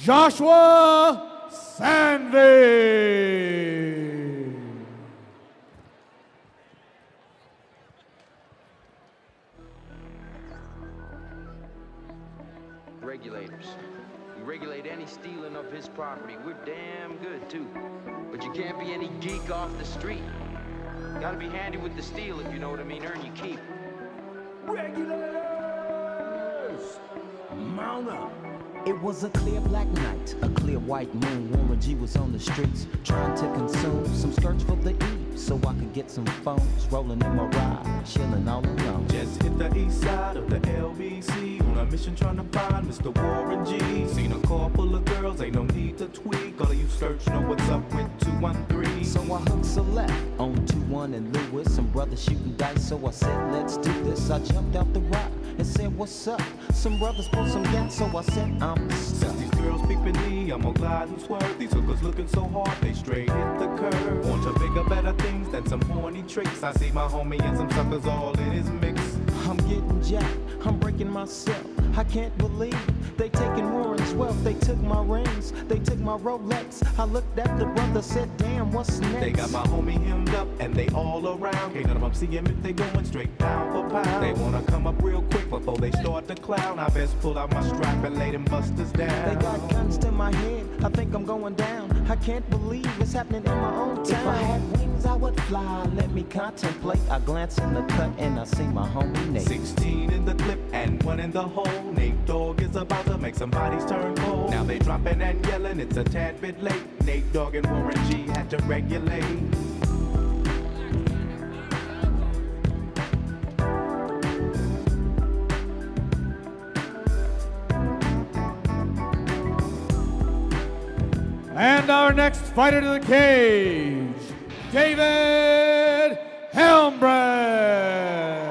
Joshua Sandvig. Regulators. We regulate any stealing of his property. We're damn good, too. But you can't be any geek off the street. Gotta be handy with the steel, if you know what I mean. Earn your keep. Regulators! Mount up! It was a clear black night, a clear white moon. Warren G was on the streets trying to consume some skirts for the E so I could get some phones. Rolling in my ride, chilling all alone. Just hit the east side of the LBC on a mission trying to find Mr. Warren G. Seen a car full of girls, ain't no need to tweak. All of you search know what's up with 213. So I hooked select on 2-1 and Lewis. Some brothers shooting dice, so I said, let's do this. I jumped out the rock and said, what's up? Some brothers pulled some gas, so I said, I'm stuck. these girls peeping me, I'm gonna glide and swerve. These hookers looking so hard, they straight hit the curve. Want to bigger, better things than some horny tricks. I see my homie and some suckers all in his mix. I'm getting jacked, I'm breaking myself. I can't believe they taking Warren's wealth. They took my rings, they took my Rolex. I looked at the brother, said, damn, what's next? They got my homie hemmed up and they all around. Can't none of them see him if they going straight down for pound. They wanna come up real quick before they start to clown. I best pull out my strap and lay them busters down. They got guns to my head, I think I'm going down. I can't believe it's happening in my own town. If I I would fly. Let me contemplate. I glance in the cut and I see my homie Nate. 16 in the clip and one in the hole. Nate Dogg is about to make some bodies turn cold. Now they dropping and yelling, it's a tad bit late. Nate Dogg and Warren G had to regulate. And our next fighter to the cage, David Helmbrecht.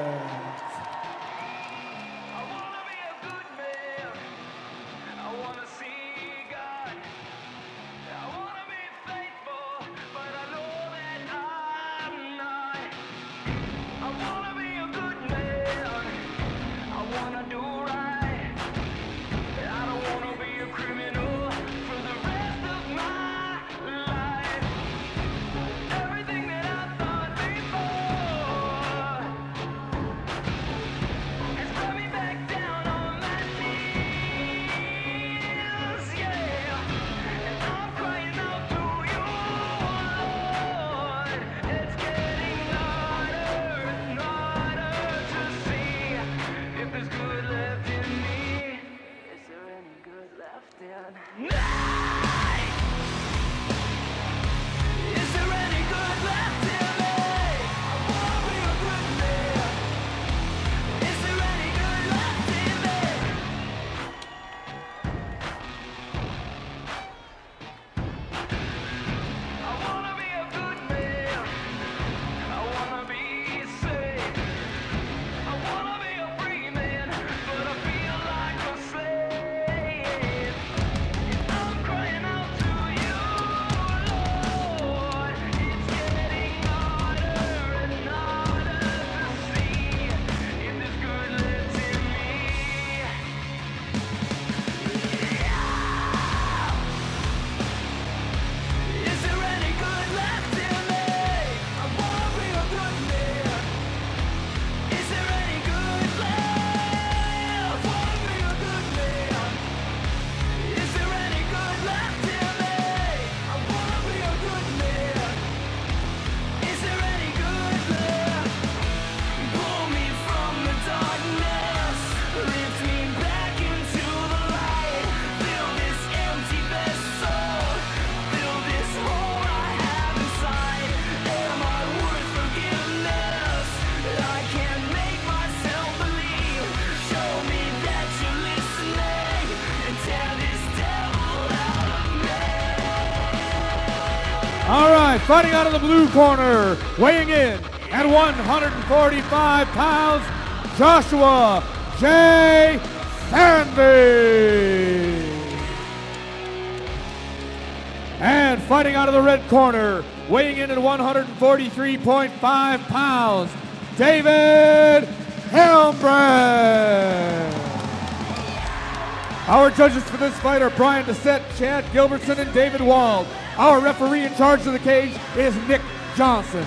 Fighting out of the blue corner, weighing in at 145 pounds, Joshua J. Sandvig. And fighting out of the red corner, weighing in at 143.5 pounds, David Helmbrecht. Our judges for this fight are Brian Dissett, Chad Gilbertson, and David Wald. Our referee in charge of the cage is Nick Johnson.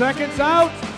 Seconds out.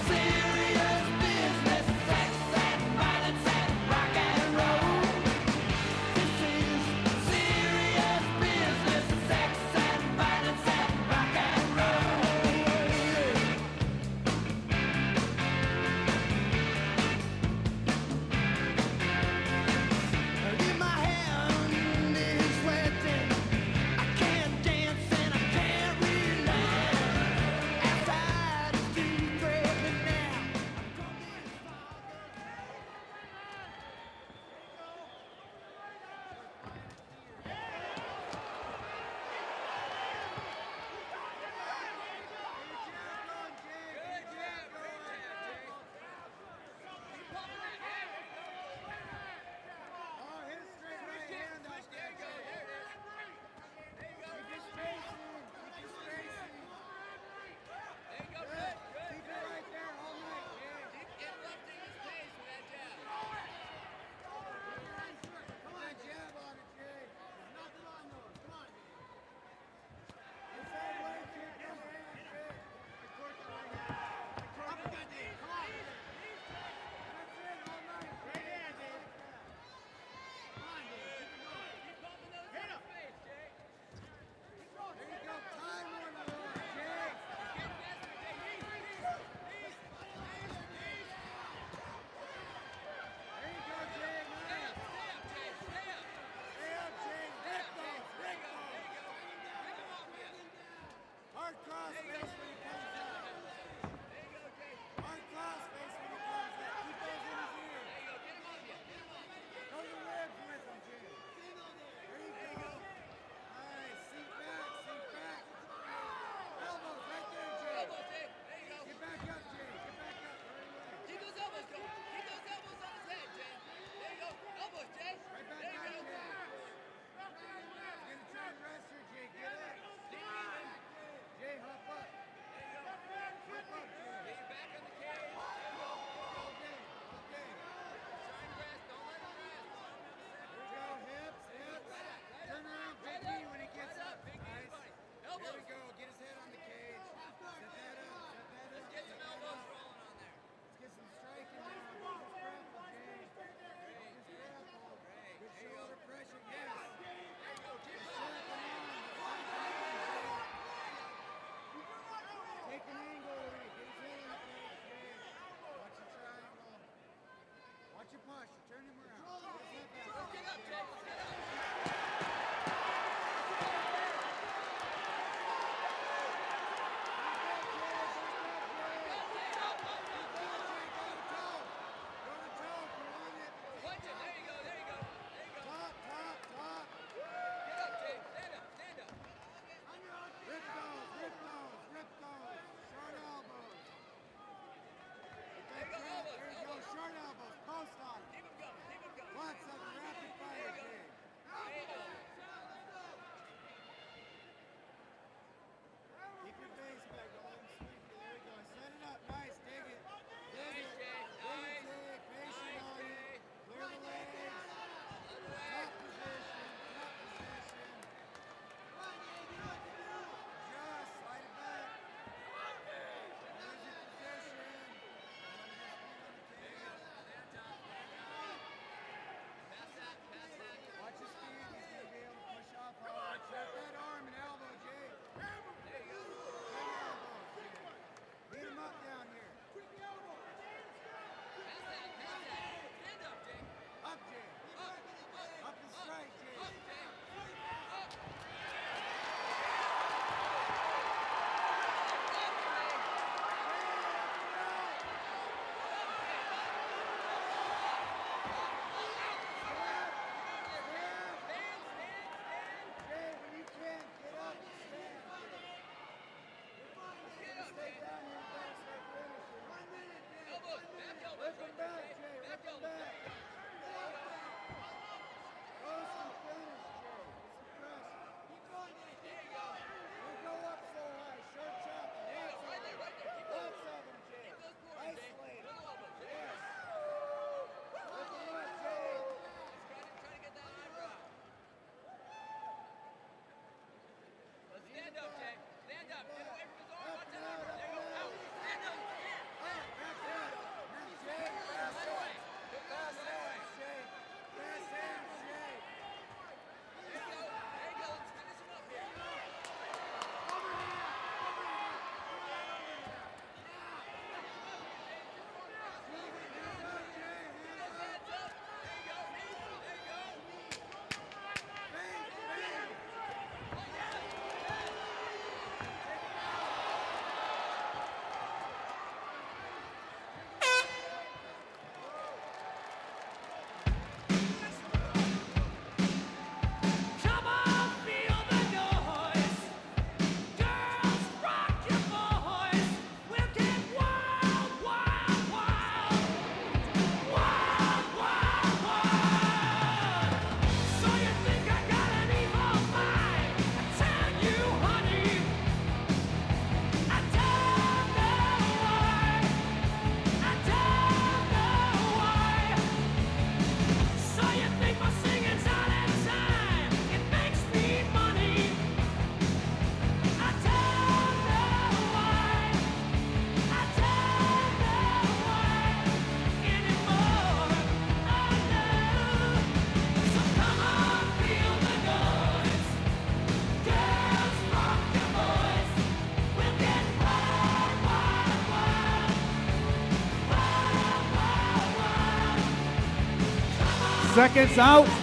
Seconds out.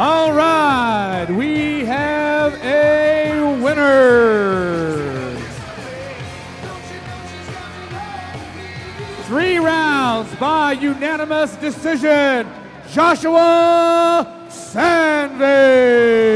All right, we have a winner. Three rounds by unanimous decision, Joshua Sandvig.